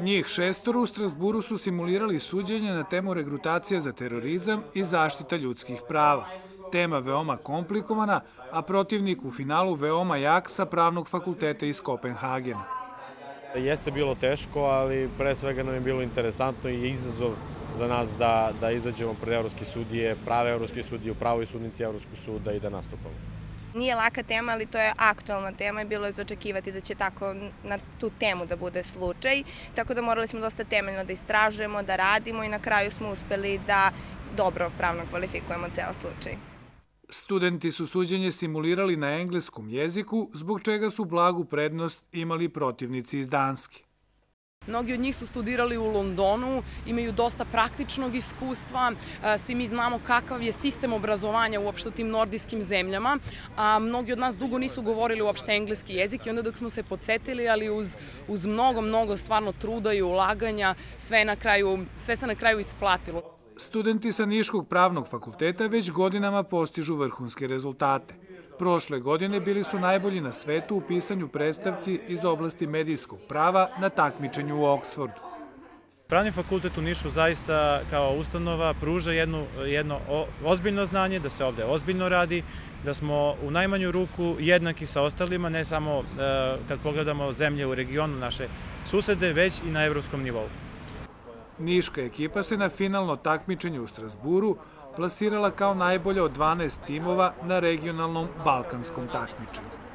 Njih šestoru u Strasburu su simulirali suđenje na temu regrutacija za terorizam i zaštita ljudskih prava. Tema veoma komplikovana, a protivnik u finalu veoma jak sa pravnog fakulteta iz Kopenhagena. Jeste bilo teško, ali pre svega nam je bilo interesantno i izazov za nas da, da izađemo pred evropske sudije, prave evropske sudije u pravoj sudnici Evropskog suda i da nastupamo. Nije laka tema, ali to je aktualna tema i bilo je zaočekivati da će tako na tu temu da bude slučaj. Tako da morali smo dosta temeljno da istražujemo, da radimo i na kraju smo uspeli da dobro pravno kvalifikujemo ceo slučaj. Studenti su suđenje simulirali na engleskom jeziku, zbog čega su blagu prednost imali protivnici iz Danske. Mnogi od njih su studirali u Londonu, imaju dosta praktičnog iskustva, svi mi znamo kakav je sistem obrazovanja uopšte u tim nordijskim zemljama, a mnogi od nas dugo nisu govorili uopšte engleski jezik i onda dok smo se podsjetili, ali uz, uz mnogo, mnogo stvarno truda i ulaganja, sve, na kraju, sve se na kraju isplatilo. Studenti sa Niškog pravnog fakulteta već godinama postižu vrhunske rezultate. Prošle godine bili su najbolji na svetu u pisanju predstavki iz oblasti medijskog prava na takmičenju u Oksfordu. Pravni fakultet u Nišu zaista kao ustanova pruža jedno, jedno ozbiljno znanje, da se ovde ozbiljno radi, da smo u najmanju ruku jednaki sa ostalima, ne samo e, kad pogledamo zemlje u regionu naše susede, već i na evropskom nivou. Niška ekipa se na finalno takmičenje u Strasburu plasirala kao najbolja od 12 timova na regionalnom balkanskom takmičenju.